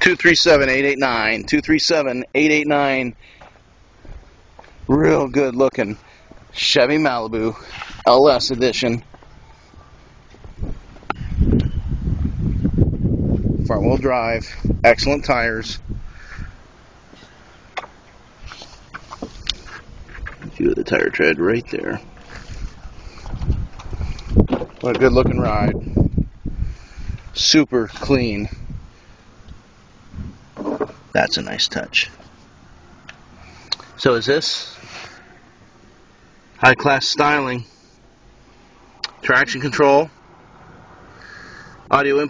237-889. 237-889. Real good looking Chevy Malibu LS edition. Front wheel drive, excellent tires. View of the tire tread right there. What a good looking ride. Super clean. That's a nice touch. So is this high class styling, traction control, audio input.